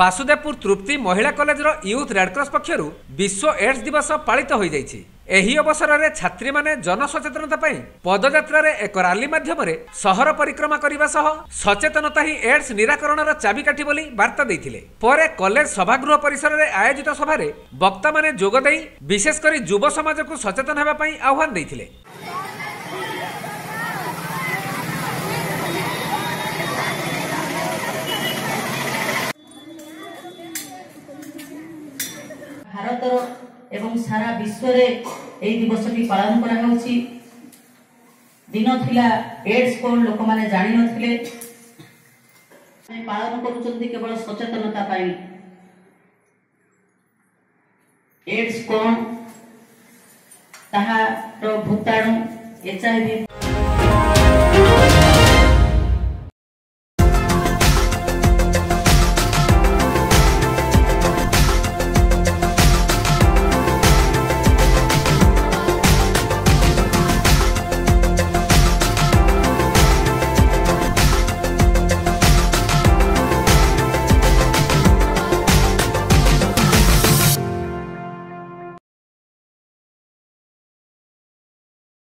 ବାସୁଦେବପୁର ତୃପ୍ତି ମହିଳା କଲେଜର youth red cross ପକ୍ଷରୁ ବିଶ୍ୱ ଏଡ୍ସ ଦିବସ ପାଳିତ ହୋଇଯାଇଛି। ଏହି ଅବସରରେ ଛାତ୍ରୀମାନେ ଜନସଚେତନତା ପାଇଁ ପଦଯାତ୍ରାରେ ଏକ ରାଲି ମାଧ୍ୟମରେ ସହର ପରିକ୍ରମା କରିବା ସହ ସଚେତନତା ହିଁ ଏଡ୍ସ ନିରାକରଣର ଚାବିକାଠି ବୋଲି ବାର୍ତ୍ତା ଦେଇଥିଲେ। ପରେ କଲେଜ ସଭାଗୃହ ପରିସରରେ ଆୟୋଜିତ ସଭାରେ ବକ୍ତାମାନେ ଯୋଗ ଦେଇ ବିଶେଷ କରି ଯୁବ ସମାଜକୁ ସଚେତନ ହେବା ପାଇଁ ଆହ୍ୱାନ ଦେଇଥିଲେ। ଭାରତର ଏବଂ ସାରା ବିଶ୍ୱରେ ଏହି ଦିବସଟି ପାଳନ କରାଯାଉଛି ଦିନ ଥିଲା ଏଡ୍ସ କଣ ଲୋକମାନେ ଜାଣିନଥିଲେ ଆମେ ପାଳନ କରୁଛନ୍ତି କେବଳ ସଚେତନତା ପାଇଁ। ଏଡ୍ସ କଣ ତାହାର ଭୂତାଣୁ ଏଚଆଇଭି